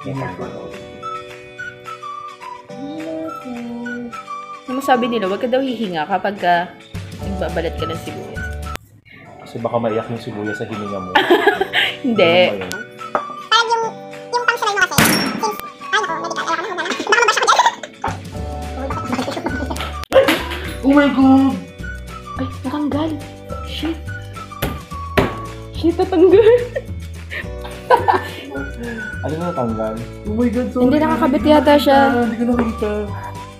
Ano masabi nila, huwag ka daw hihinga kapag ka nagbabalat ka ng sibuyas. Kasi baka maiyak yung sibuyas sa hininga mo. Hindi. Ganun ba yun? Oh my God! Ay, natanggal. Shit. Shit, natanggal. Ano na natanggal? Oh my God, sorry. Hindi nakakabit yata siya. Hindi ko nakita.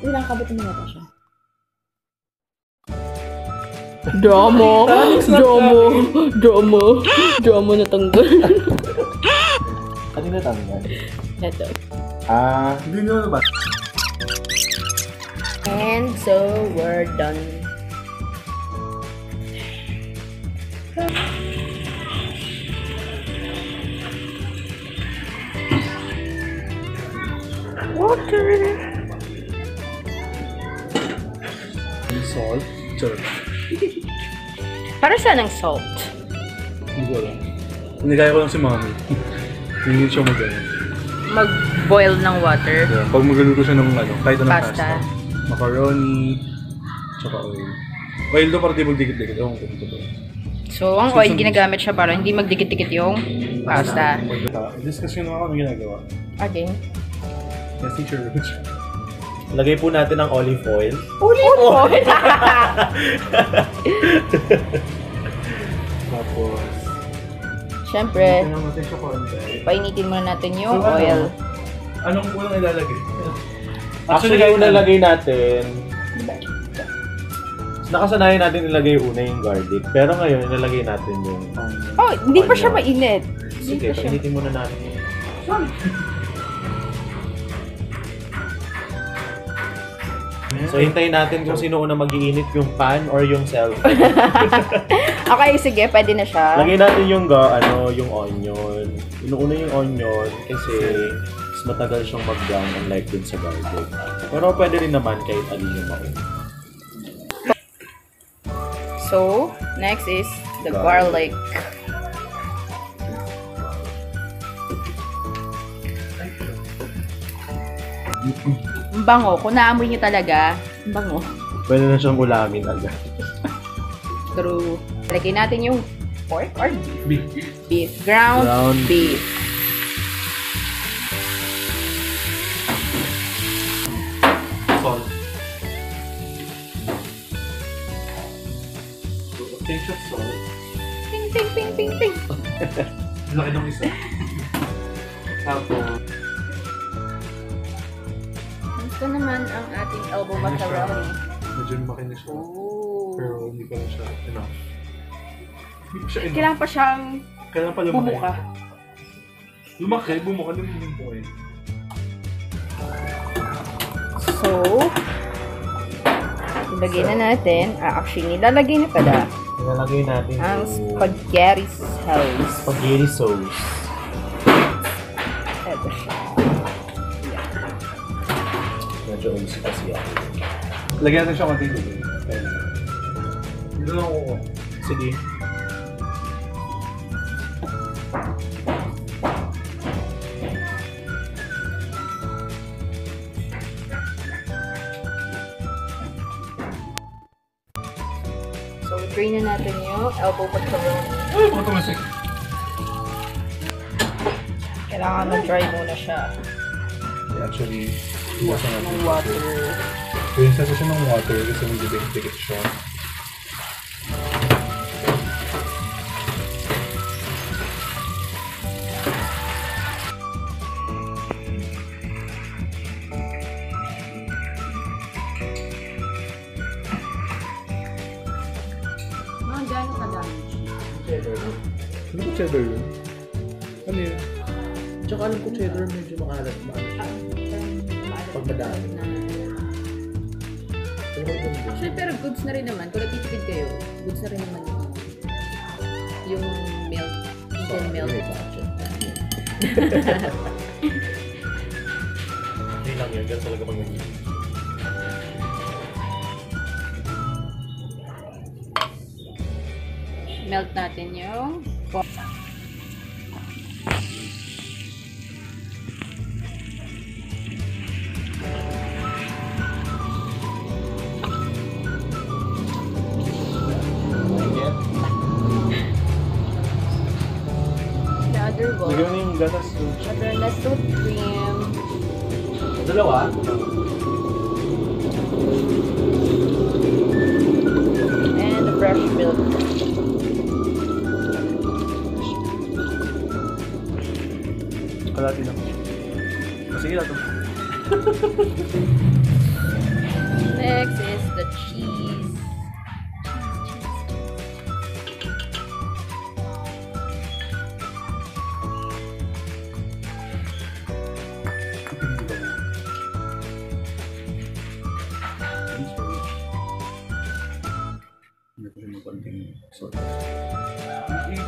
Hindi nakakabit mo yata siya. Drama. Drama. Drama. Drama natanggal. Ano na natanggal? Ito. Ah, hindi na ba? And so, we're done. Salt? Sure. Para saan ang salt? Hindi ko alam. Nigaya ko lang si mami. Hindi siya mag-ano. Mag-boil ng water. Yeah, pag magluluto siya ng ano, kahit anong Pasta. pasta. Macaroni, tsaka oil. Oil to para di magdikit-dikit. Ewan ko totoo. So, ang oil ginagamit siya para hindi magdikit-dikit yung pasta. Discuss yun ako ano ginagawa. Okay. Yes, teacher. Lagay po natin ang olive oil. Olive oil! Tapos, Siyempre, tingnan natin siya konti. painitin muna natin yung So, ano? oil. Anong unang ilalagay? Actually, yung nalagay natin, nakasanayan natin ilagay una yung garlic. Pero ngayon, ilalagay natin yung... Oh, hindi pa siya mainit. Sige, Hindi pa siya. painitin muna natin So, hintayin natin kung sino una mag-iinit, yung pan or yung cellphone. Okay, sige, pwede na siya. Lagay natin yung ga, ano, yung onion. Inuuna yung onion kasi mas matagal siyang mag-brown unlike dun sa garlic. Pero pwede rin naman kahit alin yung mauna. So, next is the Garlic. garlic. Ang bango. Kung naamoy niyo talaga, ang bango. Pwede na siyang ulamin agad. True. Lagay natin yung pork or beef? Beef. Beef. Ground, Ground beef. Salt. So, a pinch of salt. Ping, ping, ping, ping, ping. Laki ng isa. Tapos, Ito naman ang ating elbow Ano siya? macaroni. medyo makinis siya. Pero Ooh. hindi pa rin siya enough. Hindi pa siya enough. Kailangan pa siyang Kailangan pa lumaki. bumuka. Lumaki, bumuka din yung point. So, ilagay na natin. Ah, actually, nilalagay na pala Ilalagay natin ang yung spaghetti sauce. spaghetti sauce. Ito siya. Medyo umis kasi yan. Lagyan natin siya konti tubig. Lang ako. Sige. So, drain na natin yung elbow macaroni. Ay, kung tumasik. Kailangan mag-dry muna siya Actually, iwasan natin. ng water. Rinse natin siya ng water kasi medyo dikit siya. Ano ba cheddar yun? Ano yun? Tsaka alam ko cheddar medyo makalat maalat. Pag madami. Pero goods na rin naman. Kung nagtitipid kayo, goods na rin naman yung yung milk. Vegan milk. Iba siya. Hindi lang yun, ganun talaga nag Melt natin yung gatas. Moderna Sweet Cream. Dalawa? And the fresh milk. Kalati lang. Sige lang. Next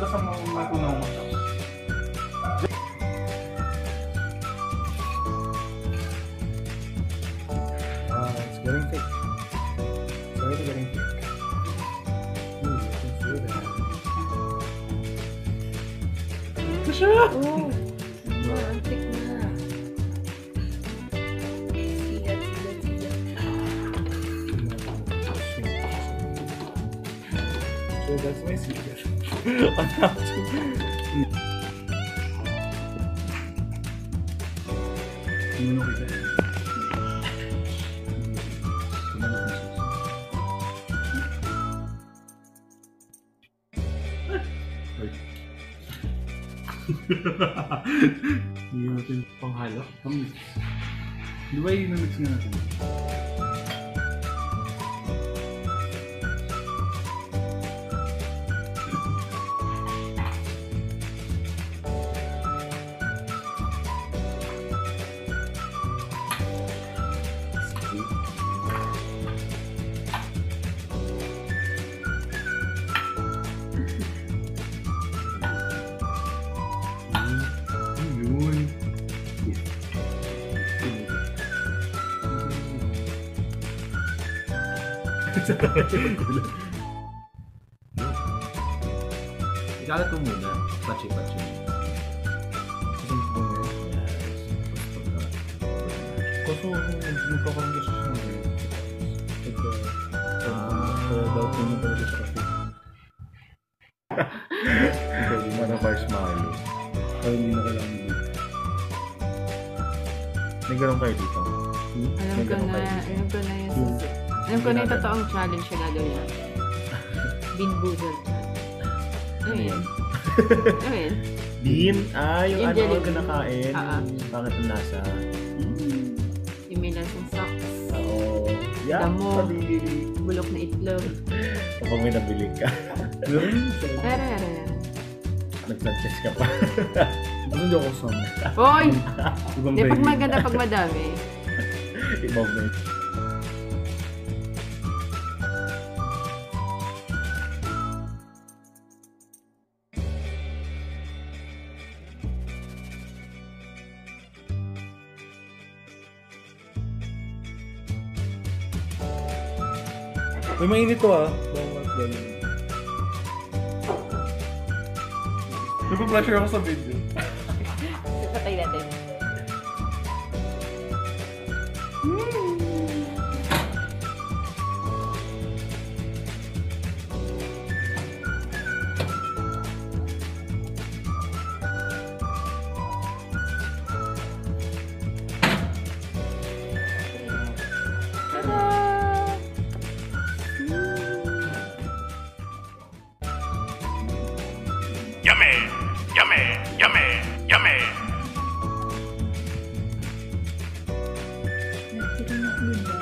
da sua mão não matou não, Ah, it's getting thick. It's getting thick. Ooh, you can feel that. Push up! Ooh. Mano, thick na. Siga, siga, siga. Deixa eu dar isso mais siga. How to... Ano kita? Hindi natin panghalo. Pang-mix. Di ba yung mix nga natin? Yun. Ikalat mo muna. Pachi-pachi. Yes. Kaso, nagkakaroon kasi siya ng Ito, Ah. kaya daw po na talaga siya kasi. Ito, di Para marshmallow. Kaya hindi na kailangan dito. May ganun kayo dito. Alam ko na, alam ko na susi. Alam ko na yung totoong challenge na gagawin natin. Binboozle challenge. Ano yun? Ano yun? Bean? Ah, yung Yung ano jelly ka bean. nakain. Ah, ah. Pangit ang lasa. Yung may lasang socks, Oo. Yeah, Damo. pali. bulok na itlog. Kapag may nabili ka, Pero, pero, pero. nag-Sanchez ka pa. Ano hindi ako kasama? Hoy! Ibang Hindi, pag maganda, pag madami. Ibang may. May mainit to ah. Bawat ganun. Nagpa-pressure ako sa video. Patay natin. nh